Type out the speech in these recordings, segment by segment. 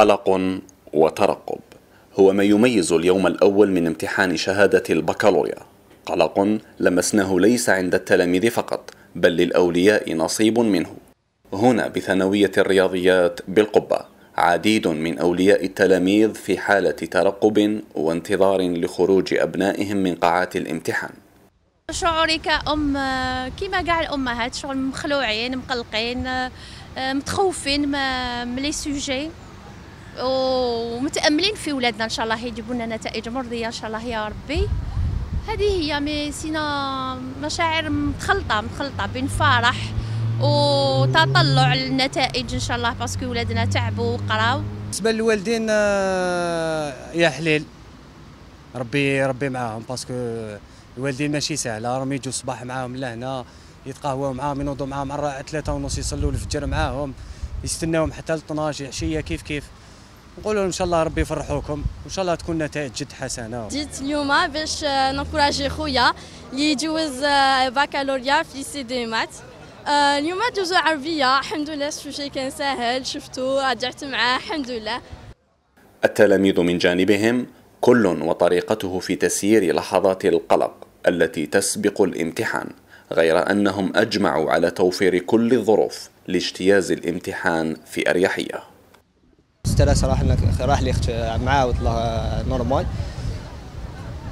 قلق وترقب. هو ما يميز اليوم الأول من امتحان شهادة البكالوريا. قلق لمسناه ليس عند التلاميذ فقط بل للأولياء نصيب منه. هنا بثانوية الرياضيات بالقبة عديد من أولياء التلاميذ في حالة ترقب وانتظار لخروج أبنائهم من قاعات الامتحان. شعوري كأم كيما كاع الأمهات شغل مخلوعين مقلقين متخوفين من les sujets؟ ومتأملين في ولادنا إن شاء الله يجيبوا لنا نتائج مرضية إن شاء الله يا ربي. هذه هي mais حسينا مشاعر متخلطة متخلطة بين فرح وتطلع النتائج إن شاء الله parce que ولادنا تعبوا وقراو. بالنسبة للوالدين آه، يا حليل. ربي ربي معاهم parce que الوالدين ماشي سهلة. راهم يجوا الصباح معاهم لهنا يتقهواو معاهم ينوضوا معاهم مع ثلاثة ونص يصلوا الفجر معاهم يستناوهم حتى ل 12 عشيه كيف كيف. نقولوا إن شاء الله ربي يفرحوكم وإن شاء الله تكون نتائج جد حسنة. جيت اليوم باش ن encourager خويا اللي يجوز بكالوريا في série maths. اليوم دوزو عربية الحمد لله ال sujet كان سهل شفتو رجعت معاه الحمد لله. التلاميذ من جانبهم كل وطريقته في تسيير لحظات القلق التي تسبق الامتحان غير أنهم أجمعوا على توفير كل الظروف لاجتياز الامتحان في أريحية. stress راح راح لي معاه وطلع normal.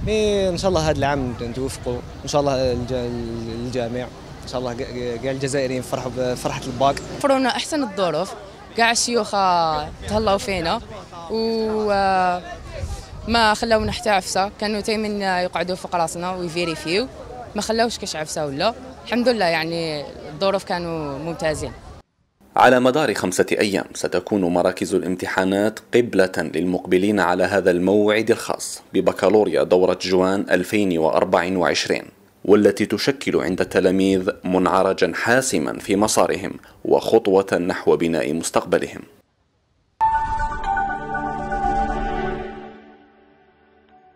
mais إن شاء الله هذا العام نتوفقوا. إن شاء الله الجميع. إن شاء الله كاع الجزائريين فرحوا بفرحه الباك. وفرونا أحسن الظروف. كاع الشيوخ تهلاو فينا. و ما خلاونا حتى عفسة. كانوا دائما يقعدوا فوق راسنا ويفيريفيو ما خلاوش كاش عفسة ولا. الحمد لله يعني الظروف كانوا ممتازين. على مدار خمسة أيام ستكون مراكز الامتحانات قبلة للمقبلين على هذا الموعد الخاص ببكالوريا دورة جوان 2024 والتي تشكل عند التلاميذ منعرجا حاسما في مسارهم وخطوة نحو بناء مستقبلهم.